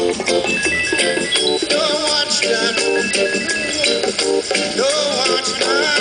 Don't watch that. Don't watch that.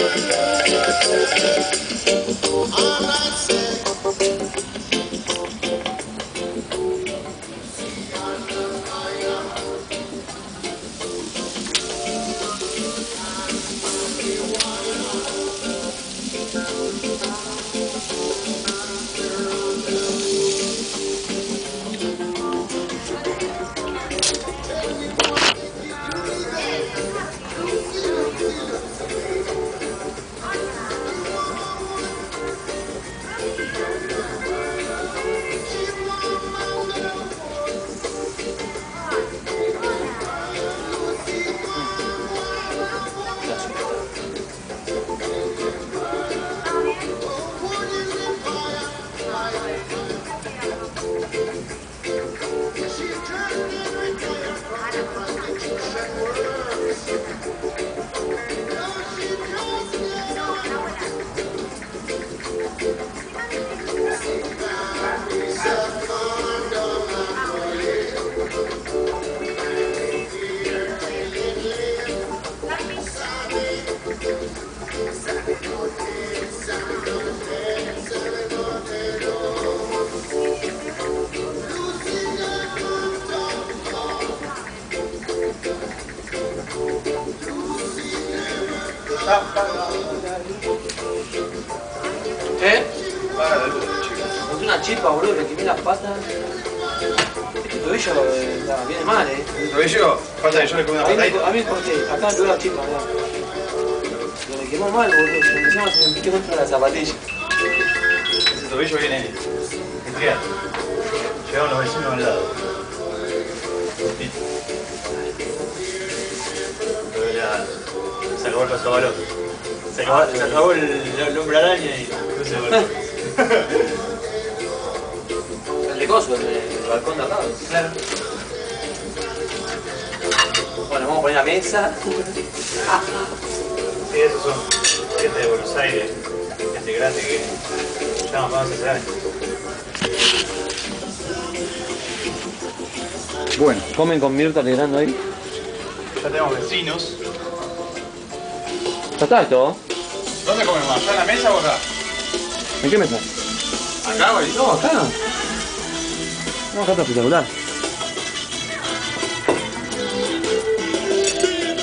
¿Eh? La. Monté una chispa, boludo, me quemé las patas. Este tobillo eh, está- viene mal, eh. ¿El tobillo? Falta que yo le come una A mí, me, patadita. a mí corté, acá en la chispa, acá. Pero me quemó mal, boludo. Se me encima se me pique contra la zapatilla. Ese tobillo viene enfriado. Llegaron los vecinos al lado. Listo. Se acabó el paso balón. Se acabó, se acabó el, el hombre araña y no se volvió. El de coso, el, el balcón de al lado. Claro. Bueno, vamos a poner la mesa. Sí, esos son gente de Buenos Aires, gente grande que para hacer años. Bueno, comen con Mirta alegrando ahí. Ya tenemos vecinos. Ya está esto. ¿Dónde comen más? ¿Está en la mesa o acá? ¿En qué mesa? Acá, güey. No, acá. No, acá está espectacular.